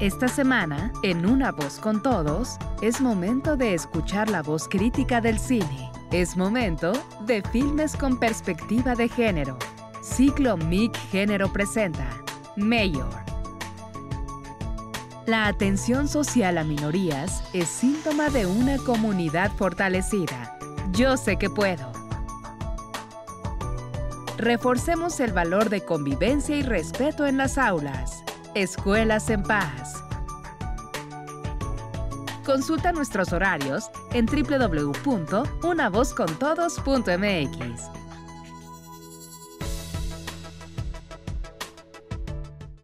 Esta semana, en Una Voz con Todos, es momento de escuchar la voz crítica del cine. Es momento de filmes con perspectiva de género. Ciclo MIC Género presenta Mayor. La atención social a minorías es síntoma de una comunidad fortalecida. Yo sé que puedo. Reforcemos el valor de convivencia y respeto en las aulas. Escuelas en Paz. Consulta nuestros horarios en www.unavozcontodos.mx.